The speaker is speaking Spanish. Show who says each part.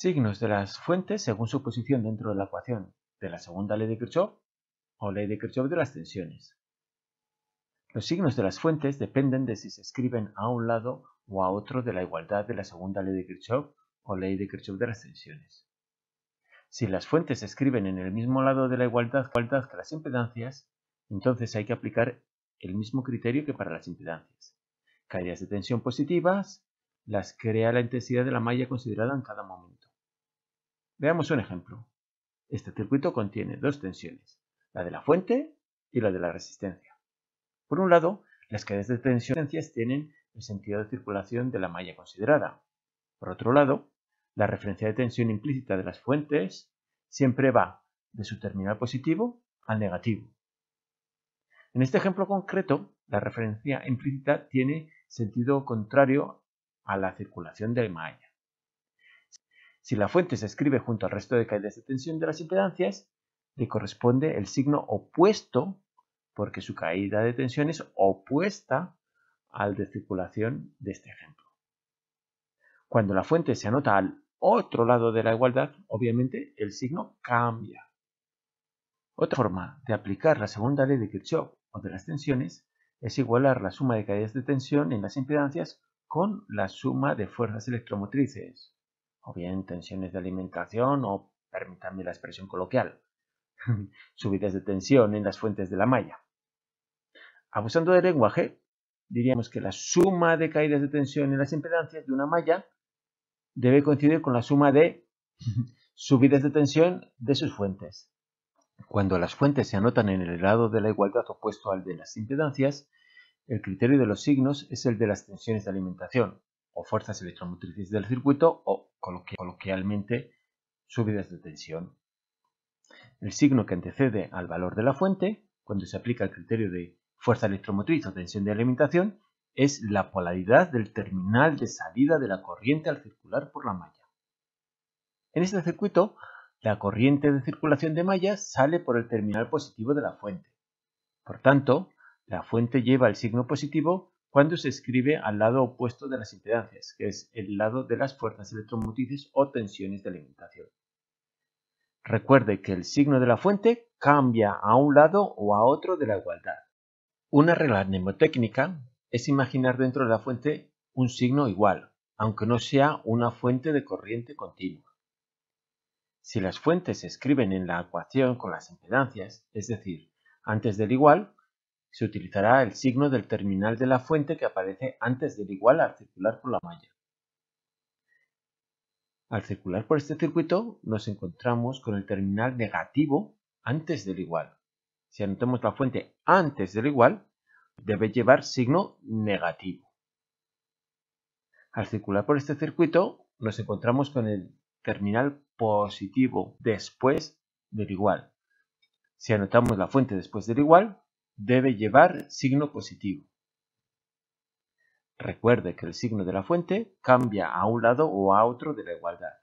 Speaker 1: Signos de las fuentes según su posición dentro de la ecuación de la segunda ley de Kirchhoff o ley de Kirchhoff de las tensiones. Los signos de las fuentes dependen de si se escriben a un lado o a otro de la igualdad de la segunda ley de Kirchhoff o ley de Kirchhoff de las tensiones. Si las fuentes se escriben en el mismo lado de la igualdad, igualdad que las impedancias, entonces hay que aplicar el mismo criterio que para las impedancias. Caídas de tensión positivas las crea la intensidad de la malla considerada en cada momento. Veamos un ejemplo. Este circuito contiene dos tensiones, la de la fuente y la de la resistencia. Por un lado, las cadenas de tensión tienen el sentido de circulación de la malla considerada. Por otro lado, la referencia de tensión implícita de las fuentes siempre va de su terminal positivo al negativo. En este ejemplo concreto, la referencia implícita tiene sentido contrario a la circulación de malla. Si la fuente se escribe junto al resto de caídas de tensión de las impedancias, le corresponde el signo opuesto porque su caída de tensión es opuesta al de circulación de este ejemplo. Cuando la fuente se anota al otro lado de la igualdad, obviamente el signo cambia. Otra forma de aplicar la segunda ley de Kirchhoff o de las tensiones es igualar la suma de caídas de tensión en las impedancias con la suma de fuerzas electromotrices o bien tensiones de alimentación o, permítanme la expresión coloquial, subidas de tensión en las fuentes de la malla. Abusando del lenguaje, diríamos que la suma de caídas de tensión en las impedancias de una malla debe coincidir con la suma de subidas de tensión de sus fuentes. Cuando las fuentes se anotan en el lado de la igualdad opuesto al de las impedancias, el criterio de los signos es el de las tensiones de alimentación, o fuerzas electromotrices del circuito, o coloquialmente subidas de tensión. El signo que antecede al valor de la fuente, cuando se aplica el criterio de fuerza electromotriz o tensión de alimentación, es la polaridad del terminal de salida de la corriente al circular por la malla. En este circuito, la corriente de circulación de mallas sale por el terminal positivo de la fuente. Por tanto, la fuente lleva el signo positivo cuando se escribe al lado opuesto de las impedancias, que es el lado de las fuerzas electromotrices o tensiones de alimentación. Recuerde que el signo de la fuente cambia a un lado o a otro de la igualdad. Una regla mnemotécnica es imaginar dentro de la fuente un signo igual, aunque no sea una fuente de corriente continua. Si las fuentes se escriben en la ecuación con las impedancias, es decir, antes del igual, se utilizará el signo del terminal de la fuente que aparece antes del igual al circular por la malla. Al circular por este circuito nos encontramos con el terminal negativo antes del igual. Si anotamos la fuente antes del igual, debe llevar signo negativo. Al circular por este circuito nos encontramos con el terminal positivo después del igual. Si anotamos la fuente después del igual, debe llevar signo positivo. Recuerde que el signo de la fuente cambia a un lado o a otro de la igualdad.